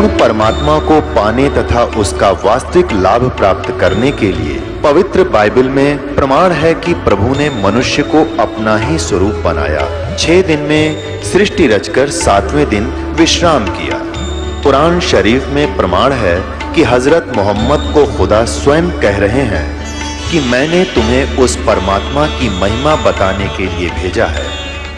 पूर्ण परमात्मा को पाने तथा उसका वास्तविक लाभ प्राप्त करने के लिए पवित्र बाइबल में प्रमाण है कि प्रभु ने मनुष्य को अपना ही स्वरूप बनाया। छह दिन में सृष्टि रचकर सातवें दिन विश्राम किया। कुरान शरीफ में प्रमाण है कि हज़रत मोहम्मद को खुदा स्वयं कह रहे हैं कि मैंने तुम्हें उस परमात्मा की महिमा बताने के लिए भेजा है।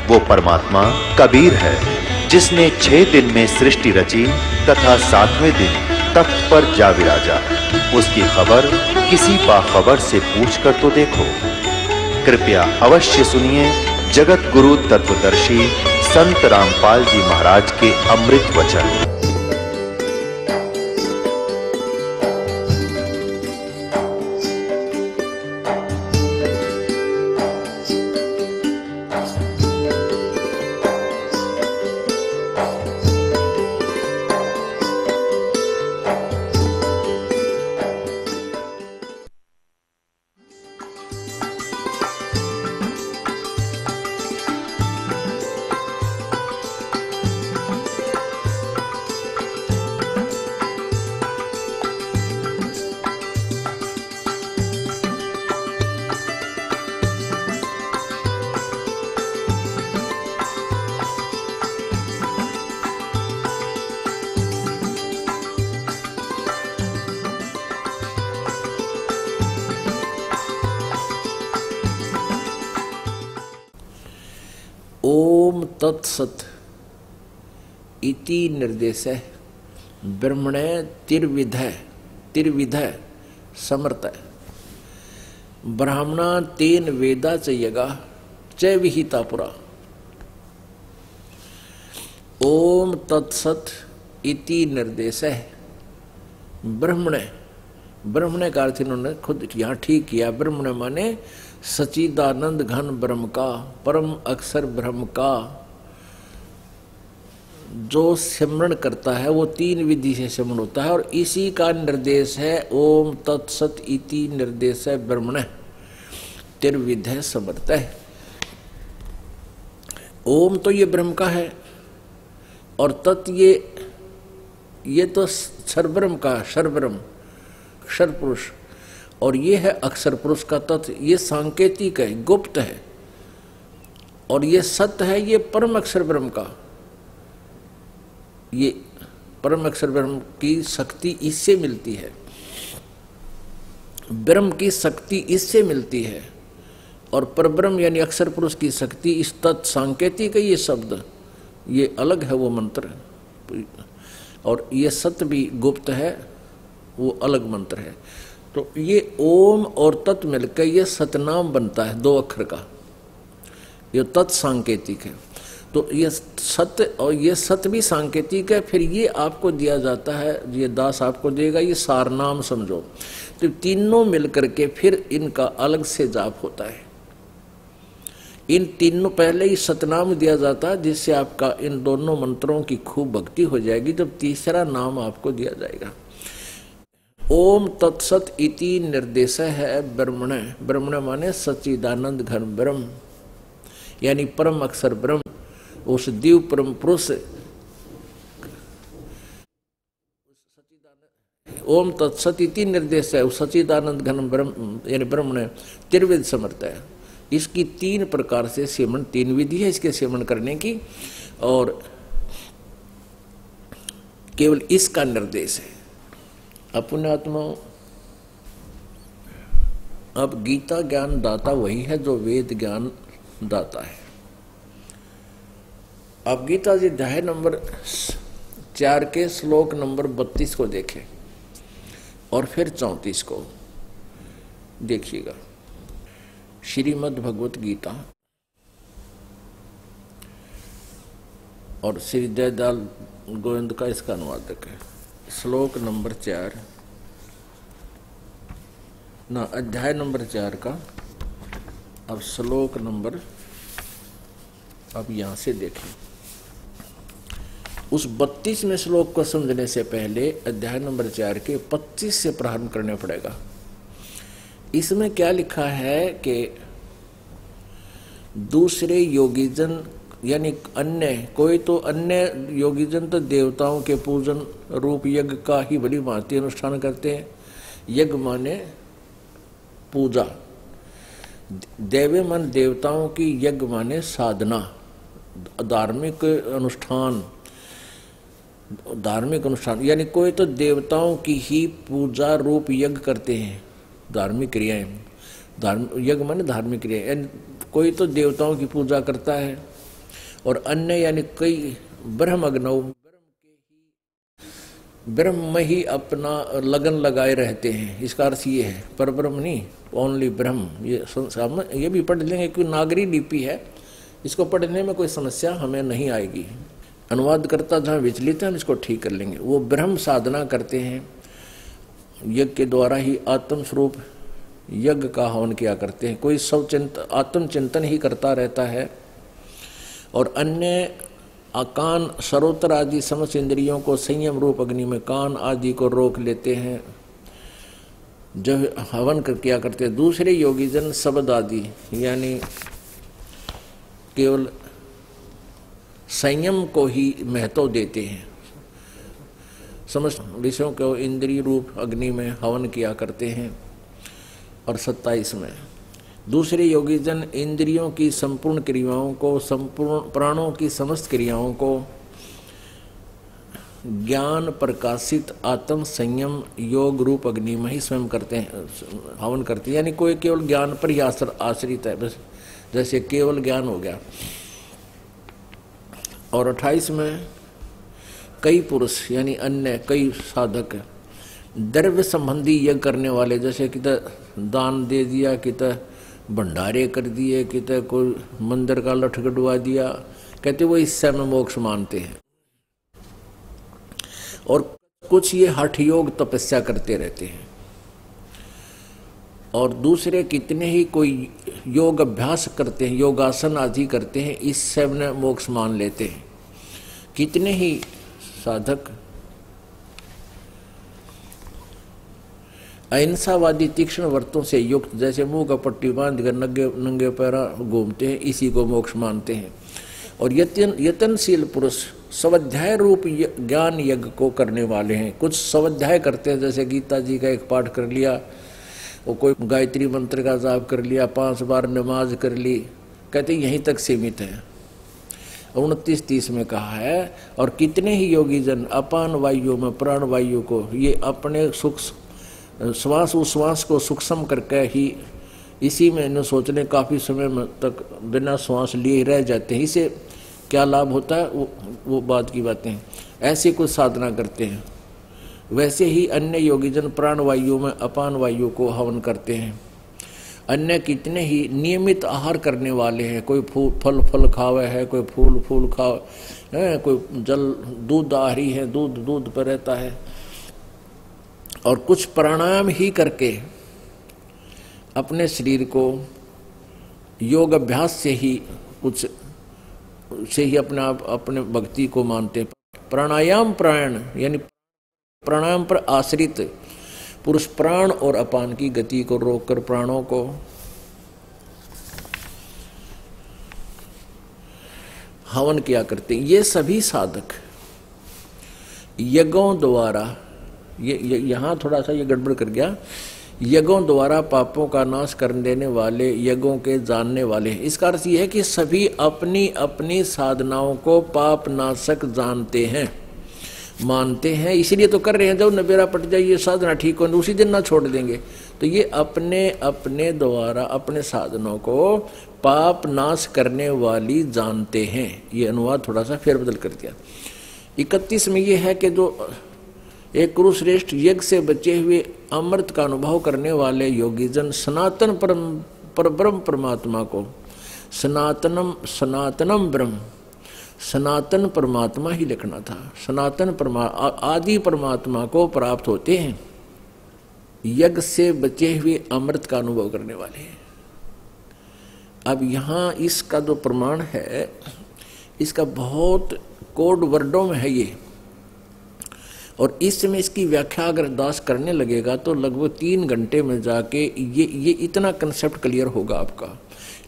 वो परमात्मा कबीर है। जिसने छह दिन में सृष्टि रची तथा सातवें दिन तख्त पर जा विराजा। उसकी खबर किसी बाखबर से पूछ कर तो देखो। कृपया अवश्य सुनिए जगत गुरु तत्वदर्शी संत रामपाल जी महाराज के अमृत वचन। तत्सत। इति निर्देश। ब्रह्मणे तिर्विध तिर्विध समर्थ। ब्राह्मणा तेन वेदा चयगा च विहिता पुरा। ओम तत्सत, इति निर्देश। ब्रह्मण ब्रह्मण का अर्थ इन्होंने खुद यहाँ ठीक किया। ब्रह्मण माने सचिदानंद घन ब्रह्म का, परम अक्षर ब्रह्म का। जो सिमरण करता है, वो तीन विधि से सिमरण होता है और इसी का निर्देश है, ओम तत्सत इति निर्देश है, ब्रह्मण तिर्विध है, समर्थ है। ओम तो ये ब्रह्म का है और तत् ये ये तो सर्वब्रह्म का, सर्वब्रह्म क्षर पुरुष और ये है अक्षर पुरुष का तत्व ये सांकेतिक है, गुप्त है। और ये सत्य है, ये परम अक्षर ब्रह्म का। ये परम अक्षर ब्रह्म की शक्ति इससे मिलती है। ब्रह्म की शक्ति इससे मिलती है और परब्रह्म यानी अक्षर पुरुष की शक्ति इस तत् सांकेतिक है ये शब्द, ये अलग है, वो मंत्र और ये सत्य भी गुप्त है, वो अलग मंत्र है। तो ये ओम और तत् मिलकर ये सतनाम बनता है, दो अक्षर का। ये तत्सांकेतिक है। तो ये सत्य और ये सत्य भी सांकेतिक है, फिर ये आपको दिया जाता है, ये दास आपको देगा, ये सारनाम समझो। तो तीनों मिलकर के फिर इनका अलग से जाप होता है। इन तीनों पहले ही सतनाम दिया जाता है, जिससे आपका इन दोनों मंत्रों की खूब भक्ति हो जाएगी, जब तीसरा नाम आपको दिया जाएगा। ओम तत्सत इति निर्देश है ब्रह्मण। ब्रह्मण माने सच्चिदानंद घन ब्रह्म, यानी परम अक्षर ब्रह्म। उस दिव परम पुरुष ओम तत्सत निर्देश है उस सचिदानंद घन ब्रह्म, यानी ब्रह्मण त्रिविध समर्थ है। इसकी तीन प्रकार से सेवन, तीन विधि है इसके सेवन करने की, और केवल इसका निर्देश है। अपने आत्मा अब गीता ज्ञान दाता वही है जो वेद ज्ञान दाता है। अब गीता जी अध्याय नंबर चार के श्लोक नंबर बत्तीस को देखें और फिर चौंतीस को देखिएगा। श्रीमद् भगवत गीता और श्री जयदाल गोविंद का इसका अनुवादक है। श्लोक नंबर चार, ना, अध्याय नंबर चार का। अब श्लोक नंबर, अब यहाँ से देखें। उस बत्तीसवें श्लोक को समझने से पहले अध्याय नंबर चार के पच्चीस से प्रारंभ करने पड़ेगा। इसमें क्या लिखा है कि दूसरे योगीजन, यानी अन्य, कोई तो अन्य योगीजन तो देवताओं के पूजन रूप यज्ञ का ही बड़ी भांति अनुष्ठान करते हैं। यज्ञ माने पूजा। देवे मन देवताओं की यज्ञ माने साधना, धार्मिक अनुष्ठान। धार्मिक अनुष्ठान, यानी कोई तो देवताओं की ही पूजा रूप यज्ञ करते हैं, धार्मिक क्रियाएँ। धर्म, यज्ञ माने धार्मिक क्रिया यानी कोई तो देवताओं की पूजा करता है, और अन्य यानी कई ब्रह्म अग्नव ब्रह्म में ही अपना लगन लगाए रहते हैं, इसका अर्थ ये है पर ब्रह्म नहीं ओनली ब्रह्म ये ये भी पढ़ लेंगे, क्योंकि नागरी लिपि है, इसको पढ़ने में कोई समस्या हमें नहीं आएगी। अनुवाद करता जहाँ विचलित है हम इसको ठीक कर लेंगे। वो ब्रह्म साधना करते हैं। यज्ञ के द्वारा ही आत्म स्वरूप यज्ञ का हवन किया करते हैं। कोई सब चिंत, आत्मचिंतन ही करता रहता है। और अन्य अकान सरोतर आदि समस्त इंद्रियों को संयम रूप अग्नि में कान आदि को रोक लेते हैं। जब हवन कर, किया करते हैं। दूसरे योगी जन शब्द आदि, यानी केवल संयम को ही महत्व देते हैं। समस्त विषयों को इंद्रिय रूप अग्नि में हवन किया करते हैं और सत्ताईस में। दूसरे योगी जन इंद्रियों की संपूर्ण क्रियाओं को, संपूर्ण प्राणों की समस्त क्रियाओं को ज्ञान प्रकाशित आत्म संयम योग रूप अग्नि में ही स्वयं करते हैं, हवन करते हैं। यानी कोई केवल ज्ञान पर ही आश्रित है, बस जैसे केवल ज्ञान हो गया। और अट्ठाईस में कई पुरुष, यानी अन्य कई साधक द्रव्य संबंधी यज्ञ करने वाले, जैसे कि दान दे दिया, कि भंडारे कर दिए, कि कोई मंदिर का लठ गडवा दिया, कहते वो इस में मोक्ष मानते हैं। और कुछ ये हठ योग तपस्या करते रहते हैं। और दूसरे कितने ही कोई योग अभ्यास करते हैं, योगासन आदि करते हैं, इस सबने मोक्ष मान लेते हैं। कितने ही साधक अहिंसावादी तीक्ष्ण वर्तों से युक्त, जैसे मुँह का पट्टी बाँध कर नंगे नंगे पैरा घूमते हैं, इसी को मोक्ष मानते हैं। और यतन, यतनशील पुरुष स्वाध्याय रूप ज्ञान यज्ञ को करने वाले हैं। कुछ स्वाध्याय करते हैं, जैसे गीता जी का एक पाठ कर लिया वो कोई गायत्री मंत्र का जाप कर लिया, पाँच बार नमाज़ कर ली, कहते यहीं तक सीमित है। उनतीस तीस में कहा है, और कितने ही योगी जन अपान वायु में, प्राण वायु को, ये अपने सुख, श्वास उश्वास को सूक्ष्म करके ही, इसी में इन्हें सोचने काफ़ी समय तक बिना श्वास लिए रह जाते हैं। इसे क्या लाभ होता है? वो वो बात की बातें ऐसी कुछ साधना करते हैं। वैसे ही अन्य योगीजन प्राण वायु में अपान वायु को हवन करते हैं। अन्य कितने ही नियमित आहार करने वाले हैं, कोई फूल फल फल खावे है, कोई फूल फूल खावे, है, कोई जल, दूध आहारी है, दूध दूध पर रहता है। और कुछ प्राणायाम ही करके अपने शरीर को योग अभ्यास से ही, कुछ से ही अपने अपने भक्ति को मानते प्राणायाम प्राण यानी प्राणायाम पर आश्रित पुरुष प्राण और अपान की गति को रोककर प्राणों को हवन किया करते ये सभी साधक यज्ञों द्वारा ये, ये यहाँ थोड़ा सा ये गड़बड़ कर गया। यज्ञों द्वारा पापों का नाश कर देने वाले यज्ञों के जानने वाले इसका अर्थ यह है कि सभी अपनी अपनी साधनाओं को पाप नाशक जानते हैं। मानते हैं, इसीलिए तो कर रहे हैं जब नबेरा पट जाए ये साधना ठीक हो, उसी दिन ना छोड़ देंगे। तो ये अपने अपने द्वारा, अपने साधनों को पाप नाश करने वाली जानते हैं। ये अनुवाद थोड़ा सा फेरबदल कर दिया। इकतीस में ये है कि जो एक कुरुश्रेष्ठ यज्ञ से बचे हुए अमृत का अनुभव करने वाले योगीजन सनातन परम, पर ब्रह्म परमात्मा को, सनातनम सनातनम ब्रह्म सनातन परमात्मा ही लिखना था। सनातन परमा आदि परमात्मा को प्राप्त होते हैं। यज्ञ से बचे हुए अमृत का अनुभव करने वाले हैं। अब यहाँ इसका जो प्रमाण है, इसका बहुत कोड वर्डों में है ये। और इस समय इसकी व्याख्या अगर दास करने लगेगा तो लगभग तीन घंटे में जाके ये ये इतना कंसेप्ट क्लियर होगा आपका।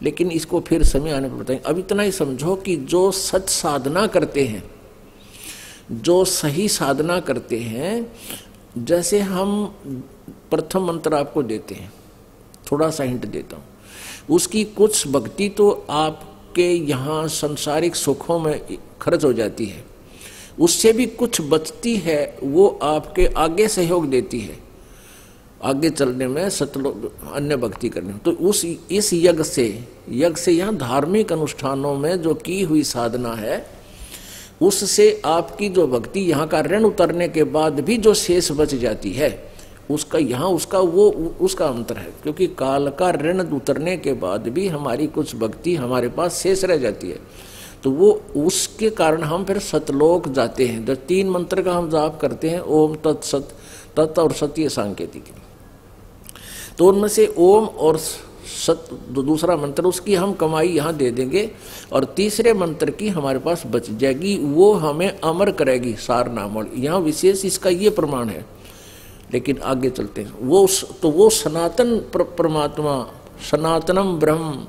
लेकिन इसको फिर समय आने पर बताएँगे अब इतना ही समझो कि जो सच साधना करते हैं, जो सही साधना करते हैं, जैसे हम प्रथम मंत्र आपको देते हैं, थोड़ा सा हिंट देता हूँ। उसकी कुछ भक्ति तो आपके यहाँ संसारिक सुखों में खर्च हो जाती है। उससे भी कुछ बचती है, वो आपके आगे सहयोग देती है। आगे चलने में सतलोक, अन्य भक्ति करने तो उस, इस यज्ञ से यज्ञ से यहाँ धार्मिक अनुष्ठानों में जो की हुई साधना है, उससे आपकी जो भक्ति, यहाँ का ऋण उतरने के बाद भी जो शेष बच जाती है, उसका, यहाँ उसका वो, उसका अंतर है। क्योंकि काल का ऋण उतरने के बाद भी हमारी कुछ भक्ति हमारे पास शेष रह जाती है। तो वो, उसके कारण हम फिर सतलोक जाते हैं। जब तीन मंत्र का हम जाप करते हैं, ओम तत् सत, तत् और सत्य सांकेतिक। तो उनमें से ओम और सत दूसरा मंत्र उसकी हम कमाई यहाँ दे देंगे और तीसरे मंत्र की हमारे पास बच जाएगी वो हमें अमर करेगी सार नाम यहाँ विशेष इसका ये प्रमाण है। लेकिन आगे चलते हैं। वो तो वो सनातन परमात्मा सनातनम ब्रह्म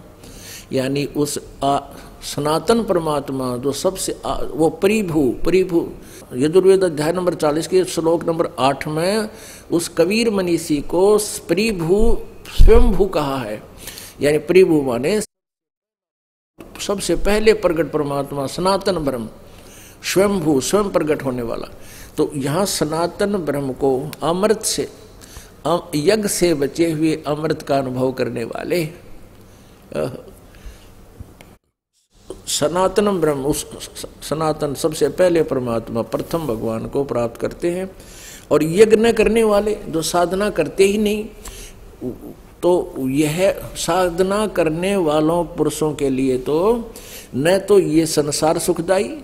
यानी उस आ, सनातन परमात्मा जो सबसे वो परिभू परिभू। यजुर्वेद अध्याय नंबर चालीस के श्लोक नंबर आठ में उस कबीर मनीषी को परिभू, स्वयंभू कहा है। यानी परिभू माने सबसे पहले प्रगट परमात्मा, सनातन ब्रह्म, स्वयंभू, स्वयं प्रगट होने वाला। तो यहाँ सनातन ब्रह्म को अमृत से यज्ञ से बचे हुए अमृत का अनुभव करने वाले सनातन ब्रह्म, उस सनातन सबसे पहले परमात्मा प्रथम भगवान को प्राप्त करते हैं और यज्ञ करने वाले, जो साधना करते ही नहीं तो यह साधना करने वालों पुरुषों के लिए तो न तो ये संसार सुखदाई,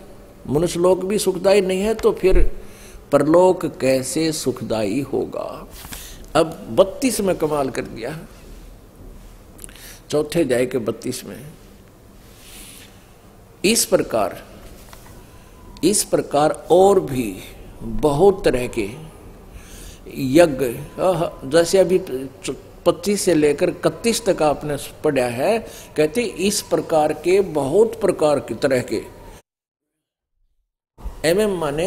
मनुष्य लोक भी सुखदाई नहीं है तो फिर परलोक कैसे सुखदाई होगा? अब बत्तीस में कमाल कर दिया। चौथे जाए के बत्तीस में। इस प्रकार इस प्रकार और भी बहुत तरह के यज्ञ जैसे अभी पच्चीस से लेकर इकतीस तक आपने पढ़ा है, कहते इस प्रकार के बहुत प्रकार की तरह के। एम एम माने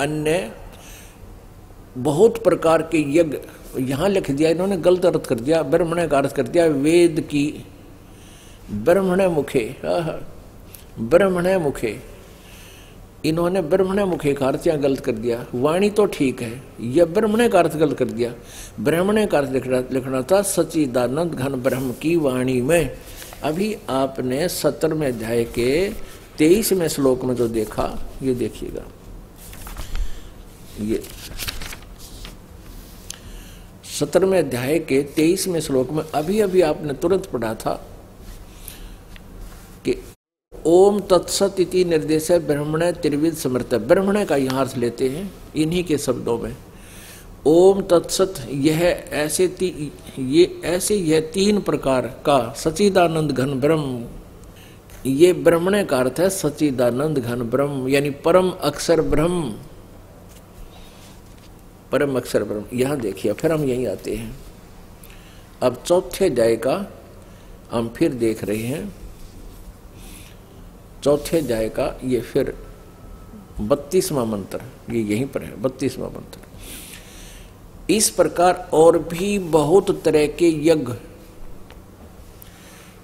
अन्य बहुत प्रकार के यज्ञ। यहाँ लिख दिया, इन्होंने गलत अर्थ कर दिया, ब्रह्मण का अर्थ कर दिया, वेद की ब्रह्मण मुखे ब्रह्मण मुखे। इन्होंने ब्रह्मण मुखे का अर्थ यहाँ गलत कर दिया। वाणी तो ठीक है यह ब्रह्मण का अर्थ गलत कर दिया। ब्रह्मण का अर्थ लिखना लिखना था सचिदानंद घन ब्रह्म की वाणी में। अभी आपने सत्रहवें अध्याय के तेईसवें श्लोक में जो देखा, ये देखिएगा। ये सत्रहवें अध्याय के तेईसवें श्लोक में अभी अभी आपने तुरंत पढ़ा था कि ओम तत्सत इति निर्देश ब्रह्मण त्रिविद समर्थ। ब्रह्मण का यहाँ अर्थ लेते हैं इन्हीं के शब्दों में। ओम तत्सत यह ऐसे ती, ये ऐसे यह तीन प्रकार का सचिदानंद घन ब्रह्म। ये ब्रह्मण का अर्थ है सचिदानंद घन ब्रह्म यानी परम अक्षर ब्रह्म। परम अक्षर ब्रह्म यहाँ देखिए फिर हम यहीं आते हैं। अब चौथे अध्याय का हम फिर देख रहे हैं। चौथे अध्याय का ये फिर बत्तीसवा मंत्र, ये यहीं पर है, बत्तीसवा मंत्र। इस प्रकार और भी बहुत तरह के यज्ञ,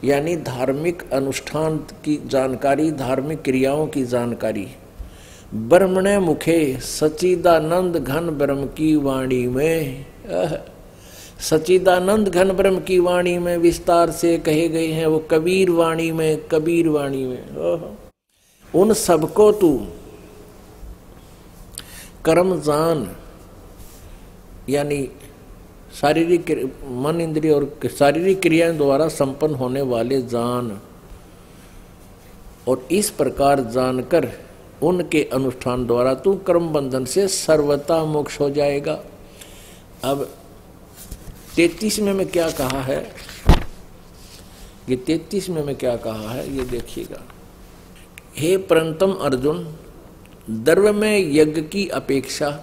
यानी धार्मिक अनुष्ठान की जानकारी, धार्मिक क्रियाओं की जानकारी, ब्रह्मण मुखे सचिदानंद घन ब्रह्म की वाणी में सचिदानंद घन ब्रह्म की वाणी में विस्तार से कहे गए हैं, वो कबीर वाणी में, कबीर वाणी में। उन सबको तू कर्म जान, यानी शारीरिक मन इंद्रिय और शारीरिक क्रियाओं द्वारा संपन्न होने वाले जान, और इस प्रकार जानकर उनके अनुष्ठान द्वारा तू कर्म बंधन से सर्वता मोक्ष हो जाएगा। अब तैतीस में मैं क्या कहा है? ये तैतीस में मैं क्या कहा है? ये देखिएगा। हे परंतम अर्जुन दर्व में यज्ञ की अपेक्षा